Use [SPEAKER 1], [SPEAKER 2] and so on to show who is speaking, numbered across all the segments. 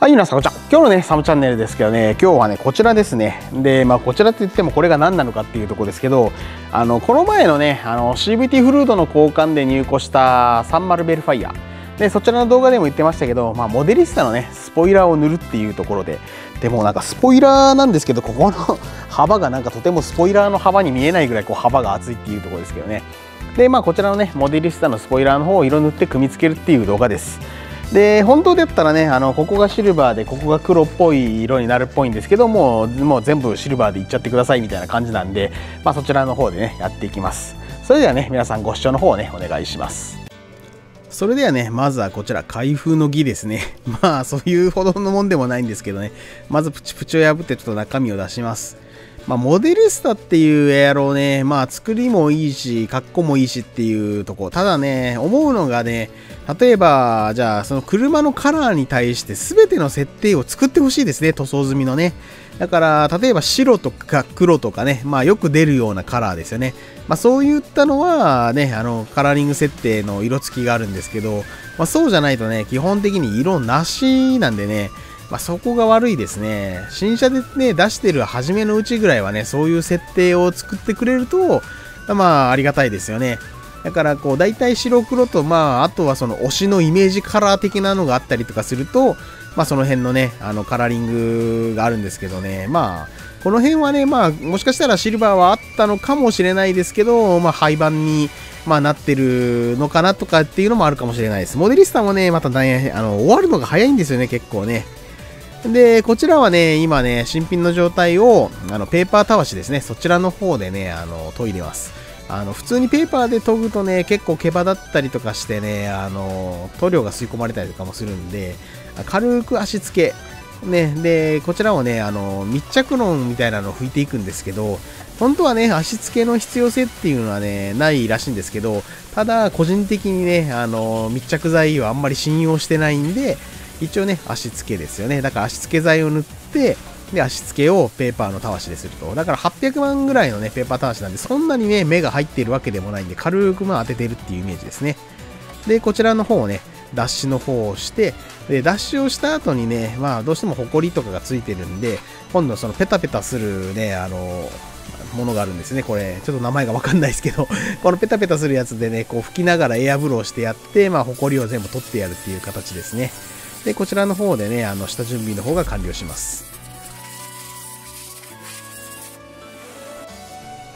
[SPEAKER 1] はい、皆さん、こんにちは。今日のね、サムチャンネルですけどね、今日はね、こちらですね。で、まあ、こちらって言ってもこれが何なのかっていうところですけど、あの、この前のね、あの、CVT フルードの交換で入庫したサンマルベルファイア。で、そちらの動画でも言ってましたけど、まあ、モデリスタのね、スポイラーを塗るっていうところで、でもなんかスポイラーなんですけど、ここの 幅がなんかとてもスポイラーの幅に見えないぐらいこう幅が厚いっていうところですけどね。で、まあ、こちらのね、モデリスタのスポイラーの方を色塗って組み付けるっていう動画です。で本当だったらねあのここがシルバーでここが黒っぽい色になるっぽいんですけどももう全部シルバーでいっちゃってくださいみたいな感じなんで、まあ、そちらの方でねやっていきますそれではね皆さんご視聴の方をねお願いしますそれではね、まずはこちら、開封の儀ですね。まあ、そういうほどのもんでもないんですけどね。まずプチプチを破ってちょっと中身を出します。まあ、モデルスタっていうエアロね、まあ、作りもいいし、格好もいいしっていうとこ。ただね、思うのがね、例えば、じゃあ、その車のカラーに対して全ての設定を作ってほしいですね、塗装済みのね。だから、例えば白とか黒とかね、まあよく出るようなカラーですよね。まあそういったのはね、あの、カラーリング設定の色付きがあるんですけど、まあそうじゃないとね、基本的に色なしなんでね、まあ、そこが悪いですね。新車でね、出してる初めのうちぐらいはね、そういう設定を作ってくれると、まあ、ありがたいですよね。だから、こう、大体白黒と、まあ、あとはその推しのイメージカラー的なのがあったりとかすると、まあ、その辺のね、あの、カラーリングがあるんですけどね、まあ、この辺はね、まあ、もしかしたらシルバーはあったのかもしれないですけど、まあ、廃盤に、まあ、なってるのかなとかっていうのもあるかもしれないです。モデリスタもね、またね、あの、終わるのが早いんですよね、結構ね。で、こちらはね、今ね、新品の状態を、あの、ペーパーたわしですね、そちらの方でね、あの、研いでます。あの、普通にペーパーで研ぐとね、結構毛羽だったりとかしてね、あの、塗料が吸い込まれたりとかもするんで、軽く足付け、ね、で、こちらをね、あの、密着論みたいなのを拭いていくんですけど、本当はね、足付けの必要性っていうのはね、ないらしいんですけど、ただ、個人的にね、あの、密着剤をあんまり信用してないんで、一応ね、足付けですよね。だから足付け剤を塗って、で、足付けをペーパーのたわしですると。だから800万ぐらいのね、ペーパーたわしなんで、そんなにね、目が入っているわけでもないんで、軽くまあ当ててるっていうイメージですね。で、こちらの方をね、脱脂の方をして、で、脱脂をした後にね、まあ、どうしてもホコリとかがついてるんで、今度そのペタペタするね、あの、ものがあるんですね。これ、ちょっと名前がわかんないですけど、このペタペタするやつでね、こう拭きながらエアブローしてやって、まあ、ホコリを全部取ってやるっていう形ですね。で、こちらの方でね、あの、下準備の方が完了します。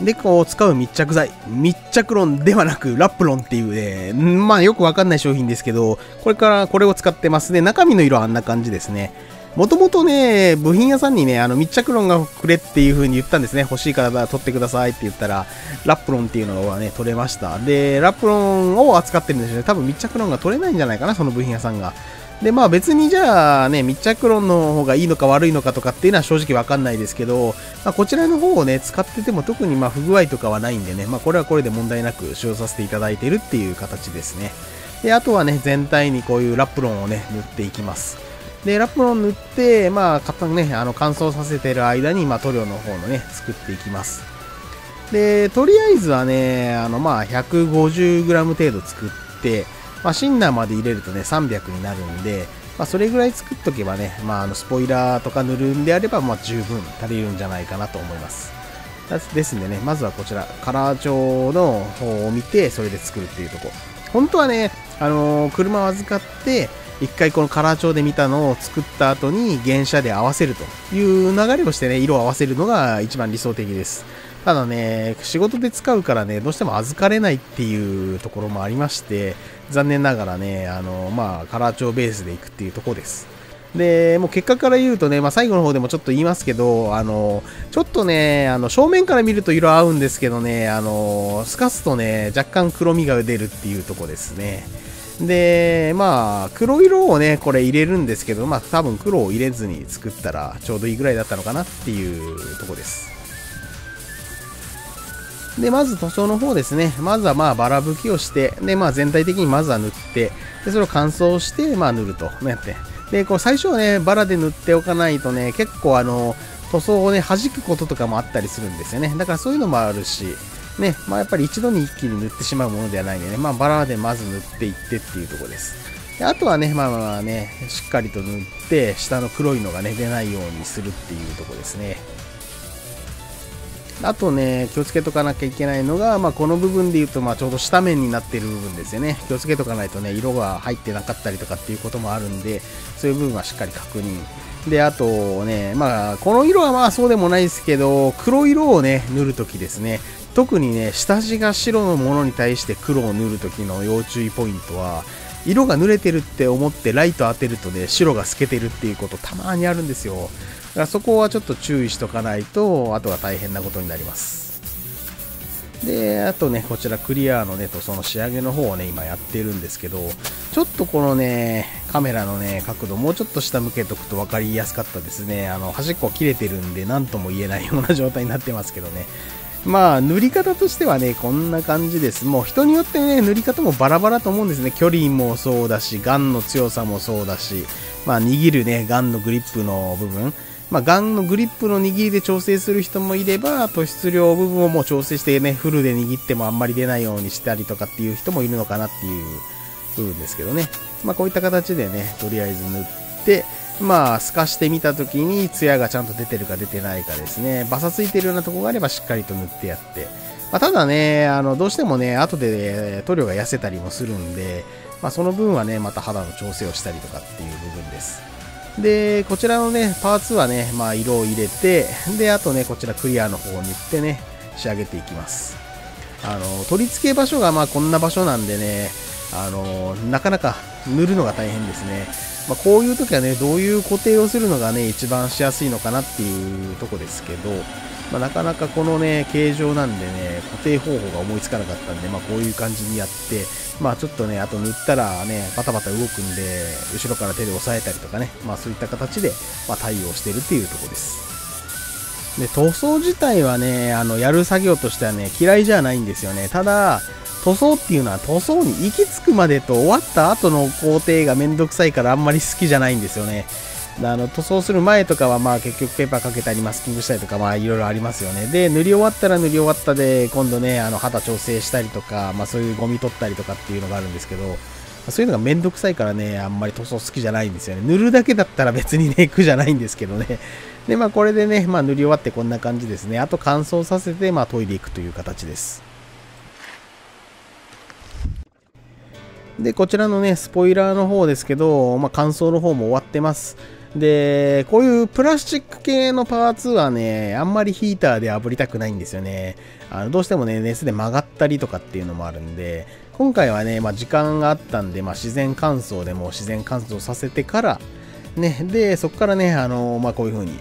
[SPEAKER 1] で、こう、使う密着剤。密着論ではなく、ラップロンっていうね、まあよくわかんない商品ですけど、これからこれを使ってますね。中身の色はあんな感じですね。もともとね、部品屋さんにね、あの密着論がくれっていう風に言ったんですね。欲しいから取ってくださいって言ったら、ラップロンっていうのがね、取れました。で、ラップロンを扱ってるんですよね。多分密着論が取れないんじゃないかな、その部品屋さんが。で、まあ別にじゃあね、密着論の方がいいのか悪いのかとかっていうのは正直わかんないですけど、まあ、こちらの方をね、使ってても特にま不具合とかはないんでね、まあこれはこれで問題なく使用させていただいているっていう形ですね。で、あとはね、全体にこういうラップロンをね、塗っていきます。で、ラップロン塗って、まあ、ね、あの乾燥させてる間に、まあ塗料の方のね、作っていきます。で、とりあえずはね、あの、まあ、150g 程度作って、まあ、シンナーまで入れるとね、300になるんで、まあ、それぐらい作っとけばね、まあ、あのスポイラーとか塗るんであれば、まあ、十分足りるんじゃないかなと思います。ですんでね、まずはこちら、カラー帳の方を見て、それで作るっていうとこ。本当はね、あのー、車を預かって、一回このカラー帳で見たのを作った後に原車で合わせるという流れをしてね、色を合わせるのが一番理想的です。ただね、仕事で使うからね、どうしても預かれないっていうところもありまして、残念ながらね、あの、まあ、カラー帳ベースでいくっていうとこです。で、もう結果から言うとね、まあ、最後の方でもちょっと言いますけど、あの、ちょっとね、あの、正面から見ると色合うんですけどね、あの、透かすとね、若干黒みが出るっていうとこですね。で、まあ、黒色をね、これ入れるんですけど、まあ、多分黒を入れずに作ったらちょうどいいぐらいだったのかなっていうとこです。で、まず塗装の方ですね。まずはまあバラ拭きをして、で、まあ全体的にまずは塗って、で、それを乾燥して、まあ塗ると。やって。で、こう最初はね、バラで塗っておかないとね、結構あの、塗装をね、弾くこととかもあったりするんですよね。だからそういうのもあるし、ね、まあやっぱり一度に一気に塗ってしまうものではないんでね、まあバラでまず塗っていってっていうところです。であとはね、まあまあね、しっかりと塗って、下の黒いのがね、出ないようにするっていうところですね。あとね、気をつけとかなきゃいけないのが、まあ、この部分で言うと、まあ、ちょうど下面になっている部分ですよね。気をつけとかないとね、色が入ってなかったりとかっていうこともあるんで、そういう部分はしっかり確認。で、あとね、まあ、この色はまあそうでもないですけど、黒色をね、塗るときですね、特にね、下地が白のものに対して黒を塗るときの要注意ポイントは、色が濡れてるって思ってライト当てるとね、白が透けてるっていうことたまにあるんですよ。だからそこはちょっと注意しとかないと、あとは大変なことになります。で、あとね、こちらクリアのね、塗装の仕上げの方をね、今やってるんですけど、ちょっとこのね、カメラのね、角度もうちょっと下向けとくと分かりやすかったですね。あの、端っこ切れてるんで、何とも言えないような状態になってますけどね。まあ、塗り方としてはね、こんな感じです。もう人によってね、塗り方もバラバラと思うんですね。距離もそうだし、ガンの強さもそうだし、まあ、握るね、ガンのグリップの部分。まあ、ガンのグリップの握りで調整する人もいれば、突出量部分をもう調整してね、フルで握ってもあんまり出ないようにしたりとかっていう人もいるのかなっていう部分ですけどね。まあ、こういった形でね、とりあえず塗って、まあ、透かしてみた時に、ツヤがちゃんと出てるか出てないかですね。バサついてるようなとこがあればしっかりと塗ってやって。まあ、ただね、あの、どうしてもね、後で塗料が痩せたりもするんで、まあ、その分はね、また肌の調整をしたりとかっていう部分です。で、こちらのね、パーツはね、まあ、色を入れて、で、あとね、こちらクリアの方を塗ってね、仕上げていきます。あの、取り付け場所がまあこんな場所なんでね、あの、なかなか塗るのが大変ですね。まあ、こういう時はね、どういう固定をするのがね、一番しやすいのかなっていうとこですけど、まあ、なかなかこのね、形状なんでね、固定方法が思いつかなかったんで、まあ、こういう感じにやって、まあ、ちょっとね、あと塗ったらね、バタバタ動くんで、後ろから手で押さえたりとかね、まあ、そういった形で、ま対応してるっていうとこです。で、塗装自体はね、あの、やる作業としてはね、嫌いじゃないんですよね。ただ、塗装っていうのは塗装に行き着くまでと終わった後の工程がめんどくさいからあんまり好きじゃないんですよね。あの塗装する前とかはまあ結局ペーパーかけたりマスキングしたりとかまあいろいろありますよね。で、塗り終わったら塗り終わったで今度ね、あの肌調整したりとか、まあそういうゴミ取ったりとかっていうのがあるんですけど、そういうのがめんどくさいからね、あんまり塗装好きじゃないんですよね。塗るだけだったら別にね、苦じゃないんですけどね。で、まあこれでね、まあ塗り終わってこんな感じですね。あと乾燥させて、まあ研いでいくという形です。で、こちらのね、スポイラーの方ですけど、まあ乾燥の方も終わってます。で、こういうプラスチック系のパーツはね、あんまりヒーターで炙りたくないんですよね。あのどうしてもね、熱で曲がったりとかっていうのもあるんで、今回はね、まあ、時間があったんで、まあ、自然乾燥でも自然乾燥させてから、ね、で、そこからね、あのまあ、こういう風に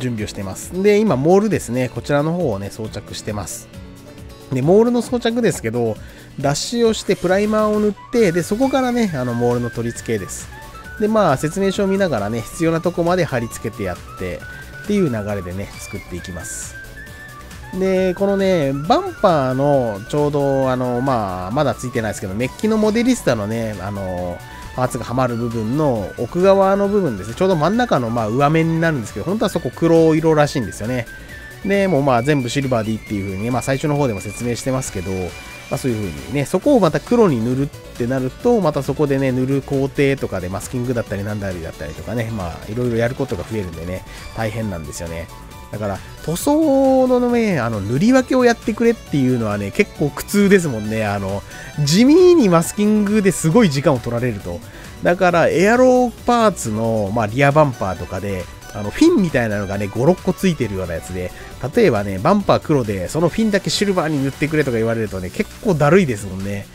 [SPEAKER 1] 準備をしてます。で、今、モールですね、こちらの方をね、装着してます。で、モールの装着ですけど、脱脂をしてプライマーを塗って、で、そこからね、あの、モールの取り付けです。で、まあ、説明書を見ながらね、必要なとこまで貼り付けてやって、っていう流れでね、作っていきます。で、このね、バンパーのちょうど、あの、まあ、まだついてないですけど、メッキのモデリスタのね、あの、パーツがはまる部分の奥側の部分ですね、ちょうど真ん中のまあ上面になるんですけど、本当はそこ黒色らしいんですよね。で、もうまあ全部シルバーでいいっていう風に、まあ最初の方でも説明してますけど、まあ、そういう風にね、そこをまた黒に塗るってなると、またそこでね、塗る工程とかでマスキングだったりなんだりだったりとかね、まあいろいろやることが増えるんでね、大変なんですよね。だから、塗装のね、あの、塗り分けをやってくれっていうのはね、結構苦痛ですもんね。あの、地味にマスキングですごい時間を取られると。だから、エアローパーツの、まあ、リアバンパーとかで、あの、フィンみたいなのがね、5、6個ついてるようなやつで、例えばね、バンパー黒で、そのフィンだけシルバーに塗ってくれとか言われるとね、結構だるいですもんね。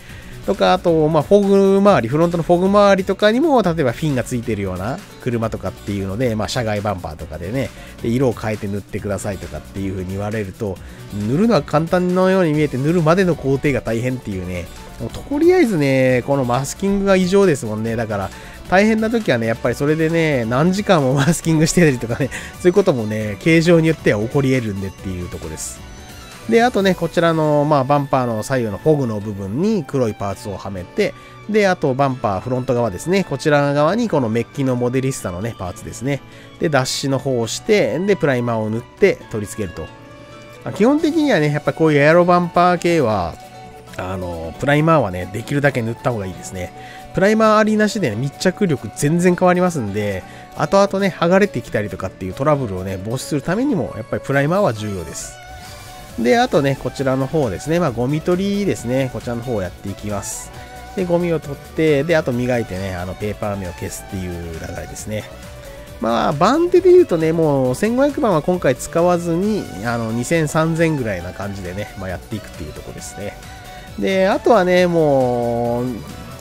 [SPEAKER 1] とか、あと、まあ、フォグ周り、フロントのフォグ周りとかにも、例えばフィンがついてるような車とかっていうので、まあ、車外バンパーとかでね、で色を変えて塗ってくださいとかっていう風に言われると、塗るのは簡単のように見えて、塗るまでの工程が大変っていうね、もうとりあえずね、このマスキングが異常ですもんね。だから、大変な時はね、やっぱりそれでね、何時間もマスキングしてたりとかね、そういうこともね、形状によっては起こり得るんでっていうとこです。で、あとね、こちらの、まあ、バンパーの左右のフォグの部分に黒いパーツをはめて、で、あとバンパーフロント側ですね。こちら側にこのメッキのモデリスタのね、パーツですね。で、脱脂の方をして、で、プライマーを塗って取り付けると。基本的にはね、やっぱこういうエアロバンパー系は、あの、プライマーはね、できるだけ塗った方がいいですね。プライマーありなしで、ね、密着力全然変わりますんで、後々ね、剥がれてきたりとかっていうトラブルをね、防止するためにも、やっぱりプライマーは重要です。で、あとね、こちらの方ですね、まあ、ゴミ取りですね、こちらの方をやっていきます。で、ゴミを取って、で、あと磨いてね、あの、ペーパー目を消すっていう流れですね。まあ、番手で言うとね、もう1500番は今回使わずに、あの、2000、3000ぐらいな感じでね、まあ、やっていくっていうとこですね。で、あとはね、もう、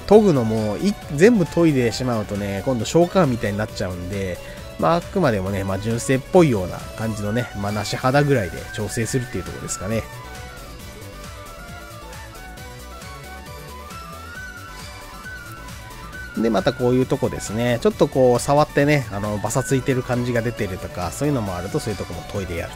[SPEAKER 1] 研ぐのも全部研いでしまうとね、今度消化みたいになっちゃうんで、まあ、あくまでもね、まあ、純正っぽいような感じのね、まあ、なし肌ぐらいで調整するっていうところですかね。で、またこういうとこですね。ちょっとこう、触ってね、あの、バサついてる感じが出てるとか、そういうのもあると、そういうとこも研いでやる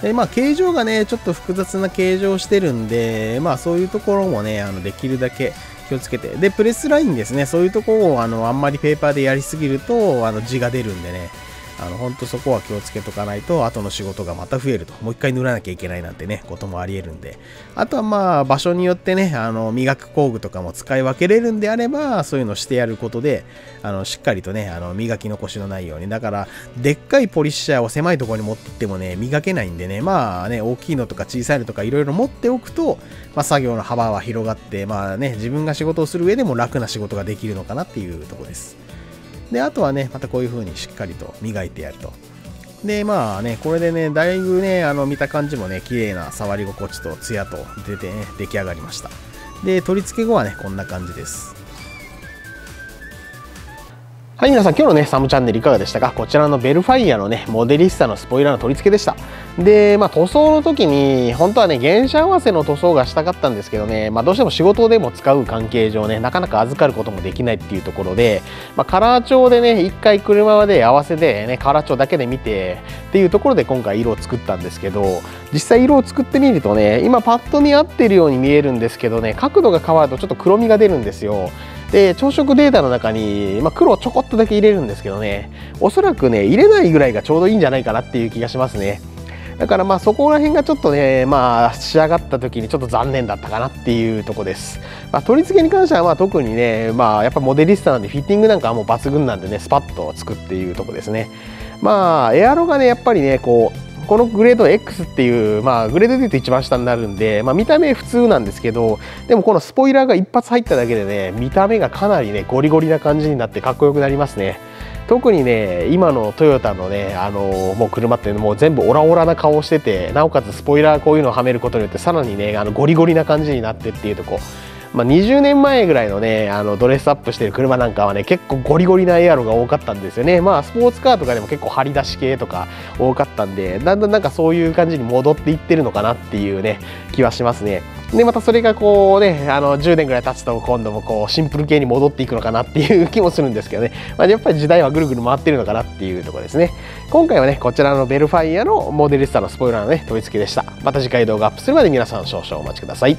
[SPEAKER 1] と。で、まあ、形状がね、ちょっと複雑な形状してるんで、まあ、そういうところもね、あの、できるだけ気をつけて。で、プレスラインですね。そういうとこを、あの、あんまりペーパーでやりすぎると、あの、字が出るんでね、あの、本当そこは気をつけとかないと、後の仕事がまた増えると。もう一回塗らなきゃいけないなんてね、こともあり得るんで。あとはまあ、場所によってね、あの、磨く工具とかも使い分けれるんであれば、そういうのしてやることで、あの、しっかりとね、あの、磨き残しのないように。だから、でっかいポリッシャーを狭いところに持ってってもね、磨けないんでね、まあね、大きいのとか小さいのとかいろいろ持っておくと、まあ、作業の幅は広がって、まあね、自分が仕事をする上でも楽な仕事ができるのかなっていうとこです。で、あとはね、またこういう風にしっかりと磨いてやると。で、まあね、これでね、だいぶね、あの、見た感じもね、綺麗な触り心地とツヤと出てね、出来上がりました。で、取り付け後はね、こんな感じです。はい、皆さん、今日のね、サムチャンネルいかがでしたか？こちらのベルファイアのね、モデリスタのスポイラーの取り付けでした。で、まあ、塗装の時に、本当はね、原車合わせの塗装がしたかったんですけどね、まあ、どうしても仕事でも使う関係上ね、なかなか預かることもできないっていうところで、まあ、カラー調でね、一回車で合わせでね、カラー調だけで見て、っていうところで今回色を作ったんですけど、実際色を作ってみるとね、今パッと見合ってるように見えるんですけどね、角度が変わるとちょっと黒みが出るんですよ。で朝食データの中に、まあ、黒をちょこっとだけ入れるんですけどねおそらくね入れないぐらいがちょうどいいんじゃないかなっていう気がしますね。だからまあそこら辺がちょっとねまあ仕上がった時にちょっと残念だったかなっていうとこです、まあ、取り付けに関してはまあ特にねまあやっぱモデリスタなんでフィッティングなんかはもう抜群なんでねスパッとつくっていうとこですね。まあエアロがねやっぱりねこうこのグレード X っていう、まあ、グレードで言うと一番下になるんで、まあ、見た目普通なんですけどでもこのスポイラーが一発入っただけでね見た目がかなりねゴリゴリな感じになってかっこよくなりますね。特にね今のトヨタのねあのもう車ってもう全部オラオラな顔しててなおかつスポイラーこういうのをはめることによってさらにねあのゴリゴリな感じになってっていうとこ。まあ、20年前ぐらいのねあのドレスアップしてる車なんかはね結構ゴリゴリなエアロが多かったんですよね。まあスポーツカーとかでも結構張り出し系とか多かったんでだんだんなんかそういう感じに戻っていってるのかなっていうね気はしますね。でまたそれがこうねあの10年ぐらい経つと今度もこうシンプル系に戻っていくのかなっていう気もするんですけどね、まあ、やっぱり時代はぐるぐる回ってるのかなっていうところですね。今回はねこちらのベルファイアのモデリスタのスポイラーのね取り付けでした。また次回動画アップするまで皆さん少々お待ちください。